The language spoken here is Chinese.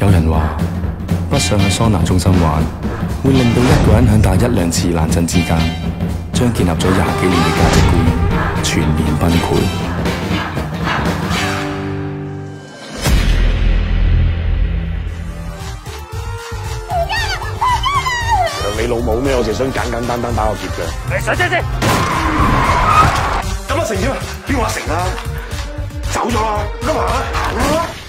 有人話，不想去桑拿中心玩，會令到一個人喺大一兩次冷震之間，將建立咗廿幾年嘅價值觀全面崩潰。你老母咩？我就想簡簡單單打個劫嘅。你上車先。咁阿成點啊？邊個阿成啊？走咗啦。今啦。